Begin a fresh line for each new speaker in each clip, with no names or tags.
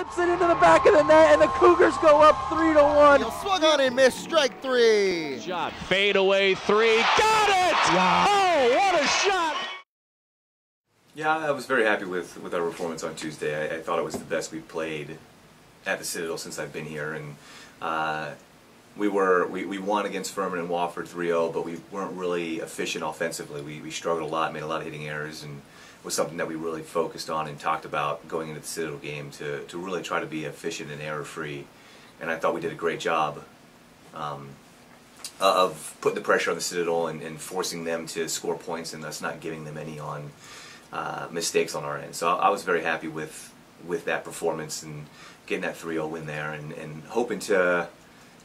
flips it into the back of the net, and the Cougars go up three to one.
He'll swung on and missed. Strike three.
Shot, fade away three. Got it!
Wow.
Oh, what a shot!
Yeah, I was very happy with, with our performance on Tuesday. I, I thought it was the best we've played at the Citadel since I've been here, and uh, we were we, we won against Furman and Wofford 3-0, but we weren't really efficient offensively. We, we struggled a lot, made a lot of hitting errors, and was something that we really focused on and talked about going into the Citadel game to, to really try to be efficient and error-free. And I thought we did a great job um, of putting the pressure on the Citadel and, and forcing them to score points and us not giving them any on uh, mistakes on our end. So I, I was very happy with with that performance and getting that 3-0 win there and, and hoping to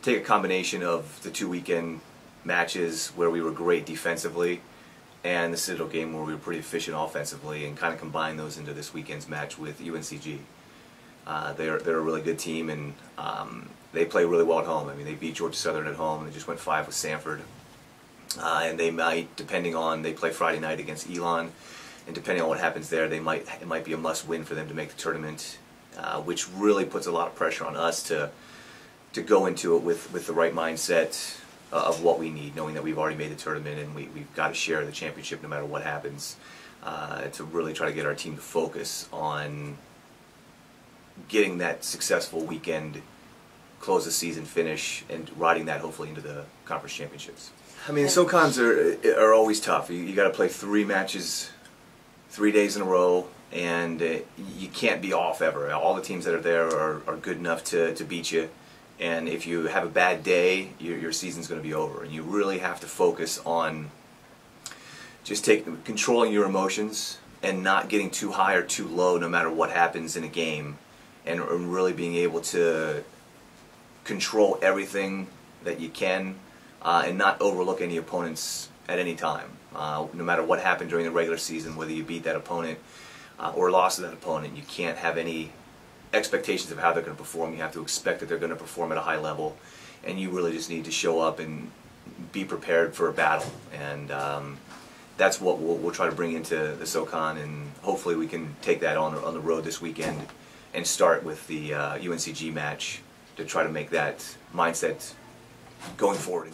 take a combination of the two weekend matches where we were great defensively and the Citadel game where we were pretty efficient offensively and kind of combine those into this weekend's match with UNCG. Uh, they're, they're a really good team and um, they play really well at home. I mean, they beat Georgia Southern at home. And they just went five with Samford. Uh, and they might, depending on, they play Friday night against Elon and depending on what happens there, they might it might be a must-win for them to make the tournament, uh, which really puts a lot of pressure on us to to go into it with with the right mindset uh, of what we need, knowing that we've already made the tournament and we we've got to share the championship no matter what happens. Uh, to really try to get our team to focus on getting that successful weekend, close the season, finish, and riding that hopefully into the conference championships. I mean, SoCons are are always tough. You, you got to play three matches three days in a row, and uh, you can't be off ever. All the teams that are there are, are good enough to, to beat you. And if you have a bad day, your, your season's going to be over. And you really have to focus on just take, controlling your emotions and not getting too high or too low no matter what happens in a game. And, and really being able to control everything that you can uh, and not overlook any opponents at any time. Uh, no matter what happened during the regular season, whether you beat that opponent uh, or lost to that opponent, you can't have any expectations of how they're going to perform. You have to expect that they're going to perform at a high level, and you really just need to show up and be prepared for a battle. And um, that's what we'll, we'll, try to bring into the SoCon, and hopefully we can take that on on the road this weekend and start with the uh, UNCG match to try to make that mindset going forward.